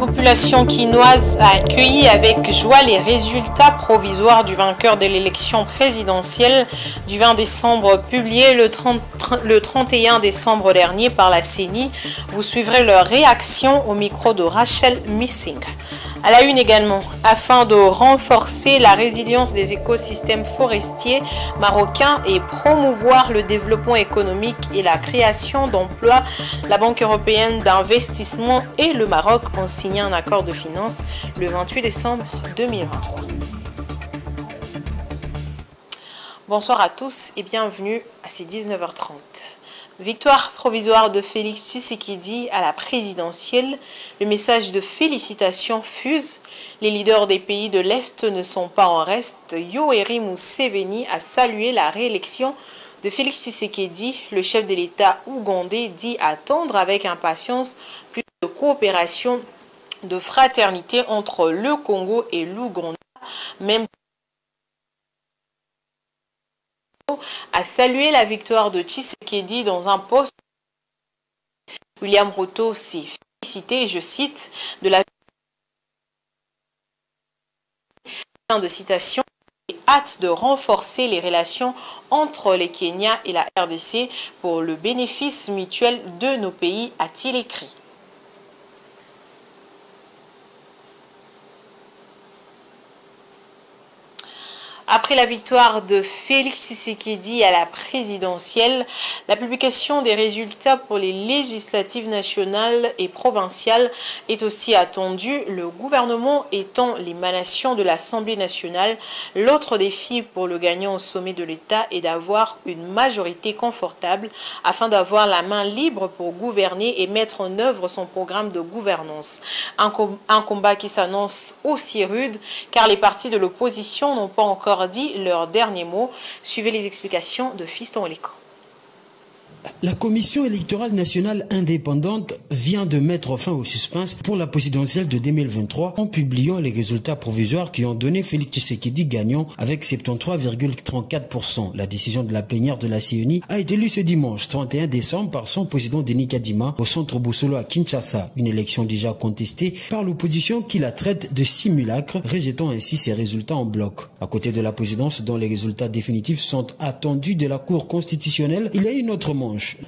population quinoise a accueilli avec joie les résultats provisoires du vainqueur de l'élection présidentielle du 20 décembre publiés le, 31 décembre dernier par la CENI. Vous suivrez leur réaction au micro de Rachel Missing. À la une également, afin de renforcer la résilience des écosystèmes forestiers marocains et promouvoir le développement économique et la création d'emplois, la Banque européenne d'investissement et le Maroc ont signé un accord de finances le 28 décembre 2023. Bonsoir à tous et bienvenue à ces 19h30. Victoire provisoire de Félix Tshisekedi à la présidentielle. Le message de félicitations fuse. Les leaders des pays de l'Est ne sont pas en reste. Yoweri Museveni a salué la réélection de Félix Tshisekedi. Le chef de l'État ougandais dit attendre avec impatience plus de coopération, de fraternité entre le Congo et l'Ouganda a salué la victoire de Tshisekedi dans un poste. William Ruto s'est félicité, je cite, de la fin de citation et hâte de renforcer les relations entre les Kenya et la RDC pour le bénéfice mutuel de nos pays, a-t-il écrit. Après la victoire de Félix Tshisekedi à la présidentielle, la publication des résultats pour les législatives nationales et provinciales est aussi attendue, le gouvernement étant l'émanation de l'Assemblée nationale. L'autre défi pour le gagnant au sommet de l'État est d'avoir une majorité confortable afin d'avoir la main libre pour gouverner et mettre en œuvre son programme de gouvernance. Un, combat qui s'annonce aussi rude car les partis de l'opposition n'ont pas encore dit leur dernier mot. Suivez les explications de Fiston Olico. La Commission électorale nationale indépendante vient de mettre fin au suspense pour la présidentielle de 2023 en publiant les résultats provisoires qui ont donné Félix Tshisekedi gagnant avec 73,34%. La décision de la plénière de la CENI a été lue ce dimanche 31 décembre par son président Denis Kadima au centre Boussolo à Kinshasa, une élection déjà contestée par l'opposition qui la traite de simulacre, rejetant ainsi ses résultats en bloc. À côté de la présidence dont les résultats définitifs sont attendus de la Cour constitutionnelle, il y a une autre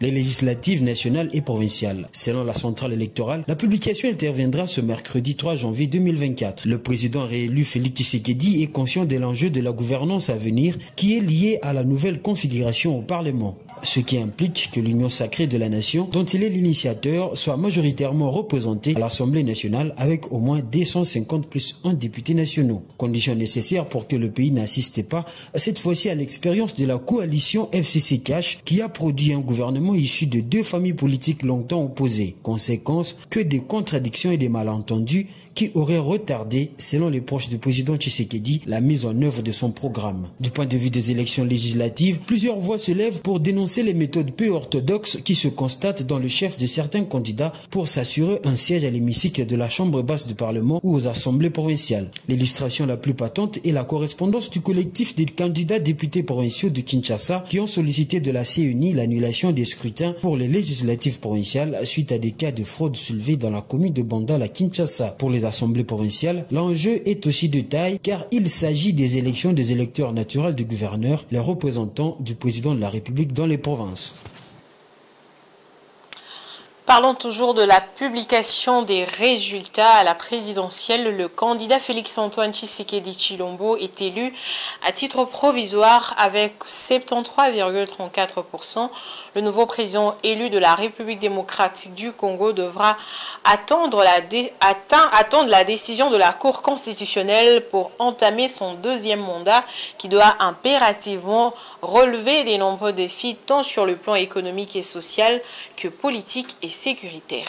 les législatives nationales et provinciales. Selon la centrale électorale, la publication interviendra ce mercredi 3 janvier 2024. Le président réélu Félix Tshisekedi est conscient de l'enjeu de la gouvernance à venir qui est lié à la nouvelle configuration au Parlement ce qui implique que l'Union sacrée de la nation, dont il est l'initiateur, soit majoritairement représentée à l'Assemblée nationale avec au moins 250 plus 1 députés nationaux. Condition nécessaire pour que le pays n'assiste pas, cette fois-ci à l'expérience de la coalition FCC qui a produit un gouvernement issu de deux familles politiques longtemps opposées. Conséquence, que des contradictions et des malentendus qui auraient retardé, selon les proches du président Tshisekedi, la mise en œuvre de son programme. Du point de vue des élections législatives, plusieurs voix se lèvent pour dénoncer les méthodes peu orthodoxes qui se constatent dans le chef de certains candidats pour s'assurer un siège à l'hémicycle de la Chambre basse du Parlement ou aux assemblées provinciales. L'illustration la plus patente est la correspondance du collectif des candidats députés provinciaux de Kinshasa qui ont sollicité de la CENI l'annulation des scrutins pour les législatives provinciales suite à des cas de fraude soulevés dans la commune de Bandal à Kinshasa. Pour les assemblées provinciales, l'enjeu est aussi de taille car il s'agit des élections des électeurs naturels du gouverneur, les représentants du président de la République dans les provinces. Parlons toujours de la publication des résultats à la présidentielle. Le candidat Félix-Antoine Tshisekedi Chilombo est élu à titre provisoire avec 73,34%. Le nouveau président élu de la République démocratique du Congo devra attendre la, attendre la décision de la Cour constitutionnelle pour entamer son deuxième mandat qui doit impérativement relever des nombreux défis tant sur le plan économique et social que politique et sécuritaire.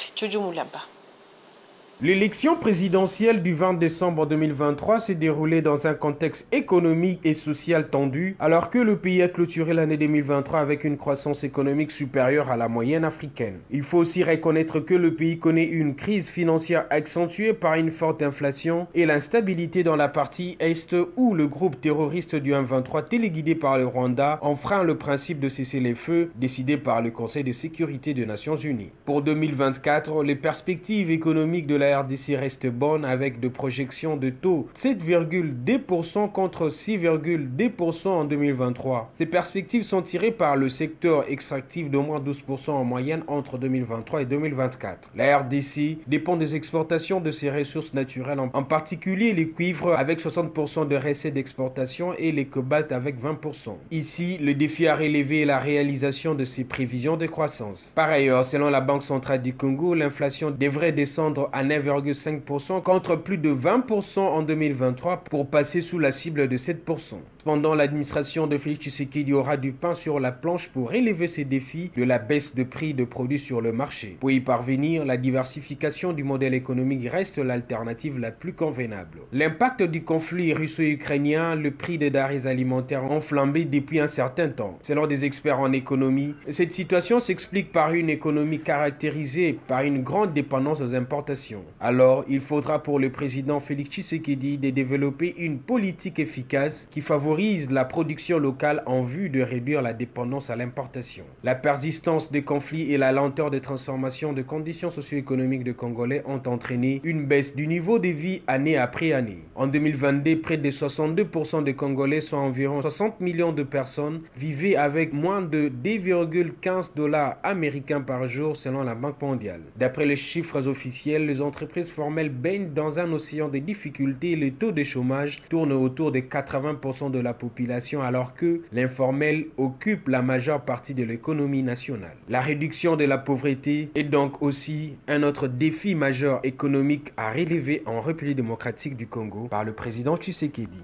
L'élection présidentielle du 20 décembre 2023 s'est déroulée dans un contexte économique et social tendu, alors que le pays a clôturé l'année 2023 avec une croissance économique supérieure à la moyenne africaine. Il faut aussi reconnaître que le pays connaît une crise financière accentuée par une forte inflation et l'instabilité dans la partie Est où le groupe terroriste du 1-23 téléguidé par le Rwanda enfreint le principe de cesser les feux décidé par le Conseil de sécurité des Nations Unies. Pour 2024, les perspectives économiques de la la RDC reste bonne avec de projections de taux 7,2% contre 6,2% en 2023. Ces perspectives sont tirées par le secteur extractif d'au moins 12% en moyenne entre 2023 et 2024. La RDC dépend des exportations de ses ressources naturelles, en particulier les cuivres avec 60% de recettes d'exportation et les cobaltes avec 20%. Ici, le défi à relever est la réalisation de ces prévisions de croissance. Par ailleurs, selon la Banque centrale du Congo, l'inflation devrait descendre à 9,5% contre plus de 20% en 2023 pour passer sous la cible de 7%. Cependant, l'administration de Félix Tshisekedi aura du pain sur la planche pour relever ces défis de la baisse de prix de produits sur le marché. Pour y parvenir, la diversification du modèle économique reste l'alternative la plus convenable. L'impact du conflit russo-ukrainien, le prix des denrées alimentaires ont flambé depuis un certain temps. Selon des experts en économie, cette situation s'explique par une économie caractérisée par une grande dépendance aux importations. Alors, il faudra pour le président Félix Tshisekedi de développer une politique efficace qui favorise la production locale en vue de réduire la dépendance à l'importation. La persistance des conflits et la lenteur des transformations de conditions socio-économiques de Congolais ont entraîné une baisse du niveau de vie année après année. En 2022, près de 62% des Congolais, soit environ 60 millions de personnes, vivaient avec moins de 2,15 dollars américains par jour selon la Banque mondiale. D'après les chiffres officiels, les entreprises formelles baignent dans un océan de difficultés et le taux de chômage tourne autour de 80% de la population alors que l'informel occupe la majeure partie de l'économie nationale. La réduction de la pauvreté est donc aussi un autre défi majeur économique à relever en République démocratique du Congo par le président Tshisekedi.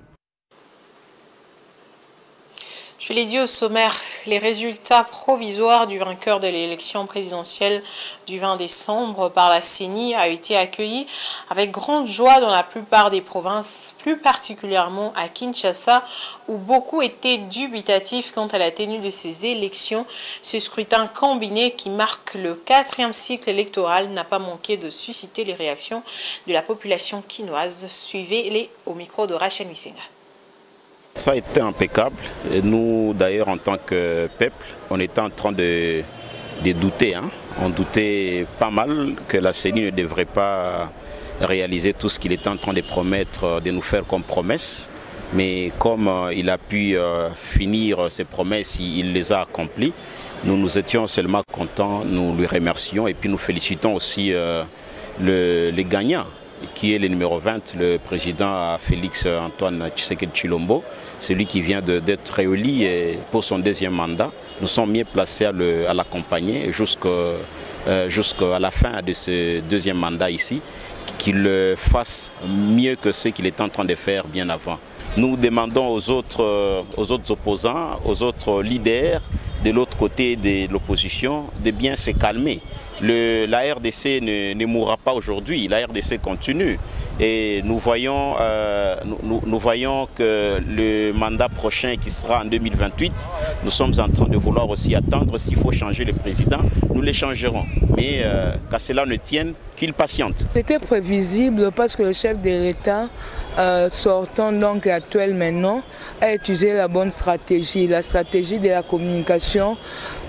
Je l'ai dit au sommaire, les résultats provisoires du vainqueur de l'élection présidentielle du 20 décembre par la CENI a été accueillis avec grande joie dans la plupart des provinces, plus particulièrement à Kinshasa, où beaucoup étaient dubitatifs quant à la tenue de ces élections. Ce scrutin combiné qui marque le quatrième cycle électoral n'a pas manqué de susciter les réactions de la population quinoise. Suivez-les au micro de Rachel Missenga. Ça a été impeccable. Nous, d'ailleurs, en tant que peuple, on était en train de, douter. Hein. On doutait pas mal que la CENI ne devrait pas réaliser tout ce qu'il était en train de promettre, de nous faire comme promesse. Mais comme euh, il a pu euh, finir ses promesses, il les a accomplies. Nous nous étions seulement contents, nous lui remercions et puis nous félicitons aussi euh, les gagnants qui est le numéro 20, le président Félix Antoine Tshisekedi Chilombo, celui qui vient d'être réélu pour son deuxième mandat. Nous sommes mieux placés à l'accompagner euh, jusqu'à la fin de ce deuxième mandat ici, qu'il fasse mieux que ce qu'il est en train de faire bien avant. Nous demandons aux autres, euh, aux autres opposants, aux autres leaders de l'autre côté de l'opposition de bien se calmer la RDC ne, mourra pas aujourd'hui, la RDC continue. Et nous voyons, euh, nous, voyons que le mandat prochain qui sera en 2028, nous sommes en train de vouloir aussi attendre. S'il faut changer le président, nous les changerons. Mais euh, qu'à cela ne tienne, qu'il patiente. C'était prévisible parce que le chef de l'État, euh, sortant donc actuel maintenant, a utilisé la bonne stratégie, la stratégie de la communication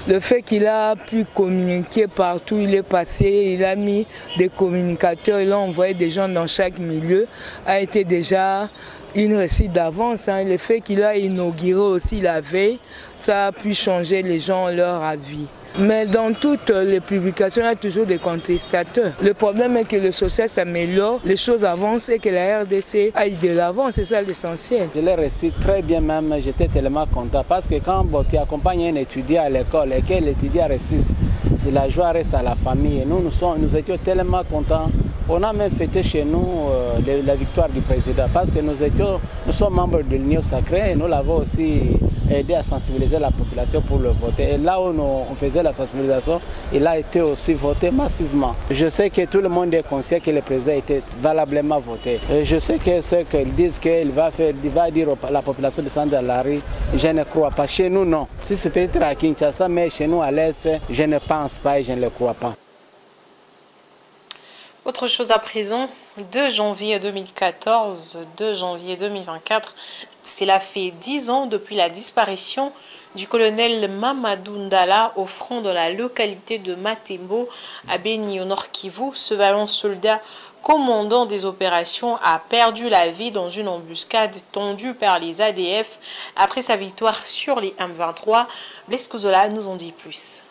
le fait qu'il a pu communiquer partout, il est passé, il a mis des communicateurs, il a envoyé des gens dans chaque milieu, a été déjà une réussite d'avance. Hein. Le fait qu'il a inauguré aussi la veille, ça a pu changer les gens, leur avis. Mais dans toutes les publications, il y a toujours des contestateurs. Le problème est que le social s'améliore, les choses avancent et que la RDC aille de l'avant, c'est ça l'essentiel. Je l'ai réussi très bien même, j'étais tellement content parce que quand tu accompagnes un étudiant à l'école et que l'étudiant réussisse, c'est la joie reste à la famille. Et nous, nous, sommes, nous étions tellement contents. On a même fêté chez nous euh, la victoire du président parce que nous, étions, nous sommes membres de l'Union sacrée et nous l'avons aussi aidé à sensibiliser la population pour le voter. Et là où on faisait la sensibilisation, il a été aussi voté massivement. Je sais que tout le monde est conscient que le président a été valablement voté. Je sais que ce qu'ils disent qu'il va, va dire à la population de Sandalari, je ne crois pas. Chez nous, non. Si c'est peut-être à Kinshasa, mais chez nous, à l'Est, je ne pense pas et je ne le crois pas. Autre chose à présent, 2 janvier 2014, 2 janvier 2024, cela fait 10 ans depuis la disparition du colonel Mamadou Ndala au front de la localité de Matembo à Beni au Nord Kivu. Ce vaillant soldat commandant des opérations, a perdu la vie dans une embuscade tendue par les ADF après sa victoire sur les M23. Blaise nous en dit plus.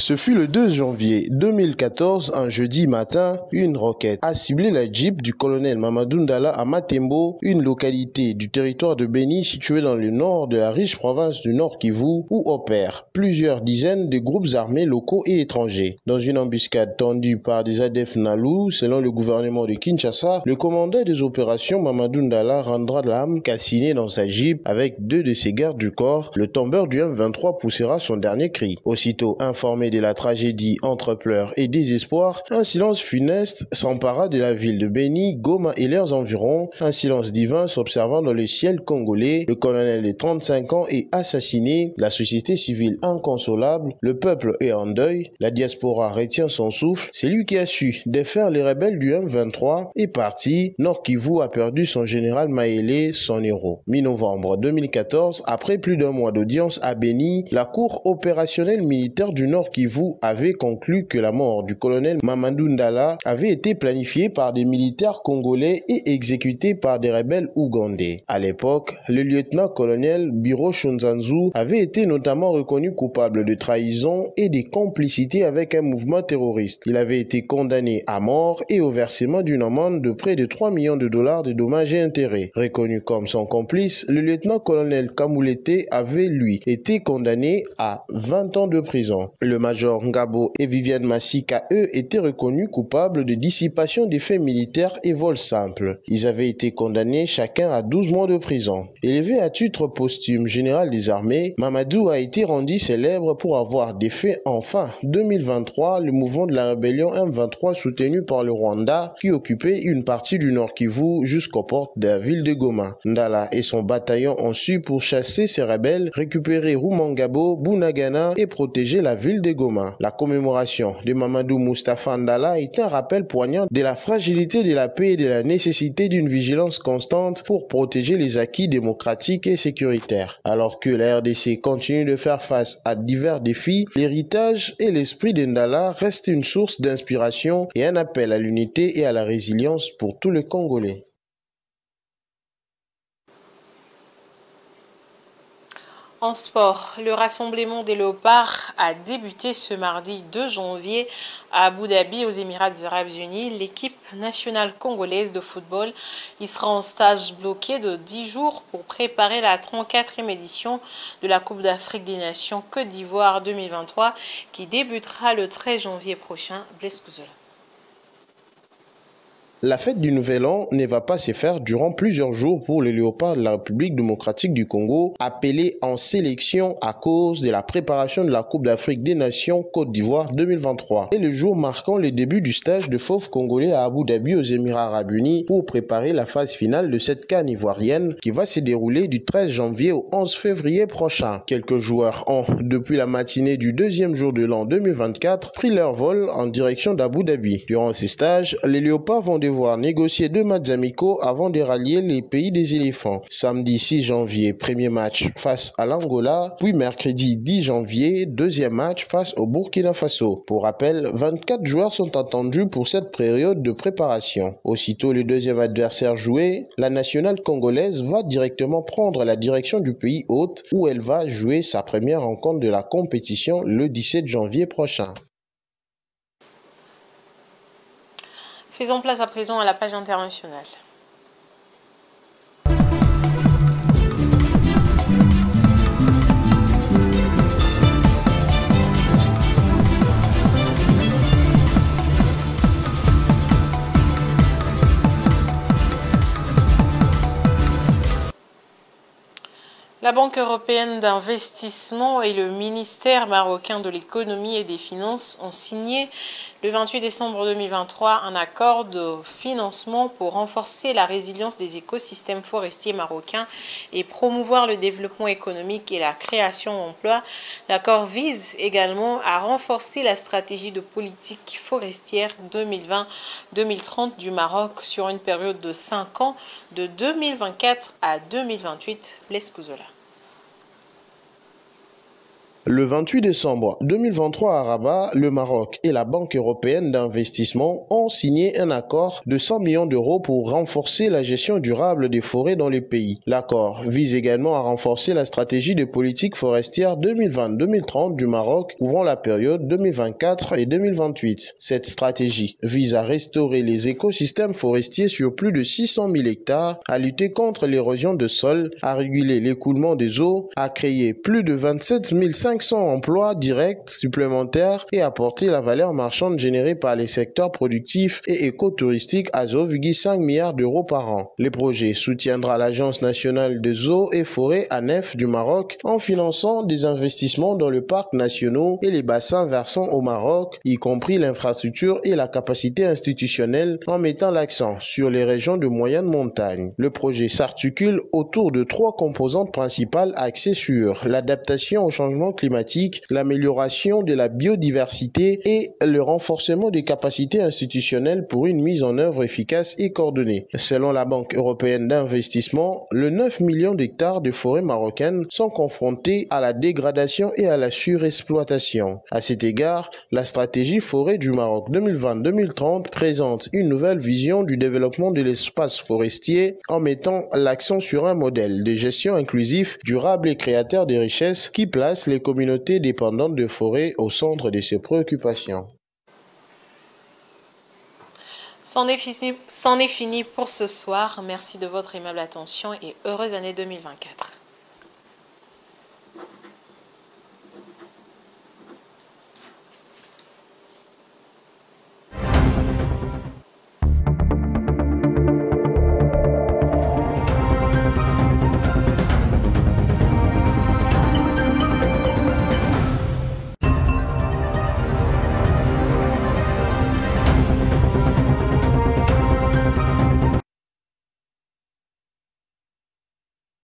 Ce fut le 2 janvier 2014, un jeudi matin, une roquette a ciblé la Jeep du colonel Mamadou Ndala à Matembo, une localité du territoire de Beni située dans le nord de la riche province du Nord Kivu, où opèrent plusieurs dizaines de groupes armés locaux et étrangers. Dans une embuscade tendue par des ADF Nalou, selon le gouvernement de Kinshasa, le commandant des opérations Mamadou Ndala rendra l'âme calcinée dans sa Jeep avec deux de ses gardes du corps. Le tombeur du M23 poussera son dernier cri. Aussitôt informé de la tragédie entre pleurs et désespoir, un silence funeste s'empara de la ville de Beni, Goma et leurs environs, un silence divin s'observant dans le ciel congolais. Le colonel de 35 ans est assassiné, la société civile inconsolable, le peuple est en deuil, la diaspora retient son souffle. C'est lui qui a su défaire les rebelles du M23 est parti. Nord Kivu a perdu son général Maélé, son héros. Mi-novembre 2014, après plus d'un mois d'audience à Beni, la cour opérationnelle militaire du Nord Kivu avait conclu que la mort du colonel Mamadou Ndala avait été planifiée par des militaires congolais et exécutée par des rebelles ougandais. À l'époque, le lieutenant-colonel Biro Shunzanzu avait été notamment reconnu coupable de trahison et de complicité avec un mouvement terroriste. Il avait été condamné à mort et au versement d'une amende de près de 3 millions de dollars de dommages et intérêts. Reconnu comme son complice, le lieutenant-colonel Kamoulete avait, lui, été condamné à 20 ans de prison. Major Ngabo et Viviane Massika, eux, étaient reconnus coupables de dissipation des faits militaires et vol simple. Ils avaient été condamnés chacun à 12 mois de prison. Élevé à titre posthume général des armées, Mamadou a été rendu célèbre pour avoir défait en fin 2023 le mouvement de la rébellion M23 soutenu par le Rwanda qui occupait une partie du Nord Kivu jusqu'aux portes de la ville de Goma. Ndala et son bataillon ont su pour chasser ces rebelles, récupérer Rumangabo, Bunagana et protéger la ville de La commémoration de Mamadou Mustafa Ndala est un rappel poignant de la fragilité de la paix et de la nécessité d'une vigilance constante pour protéger les acquis démocratiques et sécuritaires. Alors que la RDC continue de faire face à divers défis, l'héritage et l'esprit de Ndala restent une source d'inspiration et un appel à l'unité et à la résilience pour tous les Congolais. En sport, le rassemblement des léopards a débuté ce mardi 2 janvier à Abu Dhabi aux Émirats arabes unis. L'équipe nationale congolaise de football y sera en stage bloqué de 10 jours pour préparer la 34e édition de la Coupe d'Afrique des Nations Côte d'Ivoire 2023 qui débutera le 13 janvier prochain. Blaise la fête du Nouvel An ne va pas se faire durant plusieurs jours pour les léopards de la République démocratique du Congo, appelés en sélection à cause de la préparation de la Coupe d'Afrique des Nations Côte d'Ivoire 2023. Et le jour marquant le début du stage de fauves congolais à Abu Dhabi aux Émirats Arabes Unis pour préparer la phase finale de cette canne ivoirienne qui va se dérouler du 13 janvier au 11 février prochain. Quelques joueurs ont, depuis la matinée du deuxième jour de l'an 2024, pris leur vol en direction d'Abu Dhabi. Durant ces stages, les léopards vont devoir négocier deux matchs amicaux avant de rallier les pays des éléphants. Samedi 6 janvier, premier match face à l'Angola, puis mercredi 10 janvier, deuxième match face au Burkina Faso. Pour rappel, 24 joueurs sont attendus pour cette période de préparation. Aussitôt le deuxième adversaire joué, la nationale congolaise va directement prendre la direction du pays hôte où elle va jouer sa première rencontre de la compétition le 17 janvier prochain. Faisons place à présent à la page internationale. La Banque européenne d'investissement et le ministère marocain de l'économie et des finances ont signé le 28 décembre 2023 un accord de financement pour renforcer la résilience des écosystèmes forestiers marocains et promouvoir le développement économique et la création d'emplois. L'accord vise également à renforcer la stratégie de politique forestière 2020-2030 du Maroc sur une période de 5 ans de 2024 à 2028. Blaise Le 28 décembre 2023 à Rabat, le Maroc et la Banque européenne d'investissement ont signé un accord de 100 millions d'euros pour renforcer la gestion durable des forêts dans les pays. L'accord vise également à renforcer la stratégie de politique forestière 2020-2030 du Maroc couvrant la période 2024 et 2028. Cette stratégie vise à restaurer les écosystèmes forestiers sur plus de 600 000 hectares, à lutter contre l'érosion de sol, à réguler l'écoulement des eaux, à créer plus de 27 500 emplois directs supplémentaires et apporter la valeur marchande générée par les secteurs productifs et écotouristiques à 0,5 milliards d'euros par an. Le projet soutiendra l'Agence nationale des eaux et forêts ANEF du Maroc en finançant des investissements dans le parc national et les bassins versants au Maroc, y compris l'infrastructure et la capacité institutionnelle en mettant l'accent sur les régions de moyenne montagne. Le projet s'articule autour de trois composantes principales axées sur l'adaptation au changement climatique, l'amélioration de la biodiversité et le renforcement des capacités institutionnelles pour une mise en œuvre efficace et coordonnée. Selon la Banque européenne d'investissement, le 9 millions d'hectares de forêts marocaines sont confrontés à la dégradation et à la surexploitation. À cet égard, la stratégie forêt du Maroc 2020-2030 présente une nouvelle vision du développement de l'espace forestier en mettant l'accent sur un modèle de gestion inclusif, durable et créateur de richesses qui place les communautés dépendantes de forêts au centre de ses préoccupations. C'en est, fini, est fini pour ce soir. Merci de votre aimable attention et heureuse année 2024.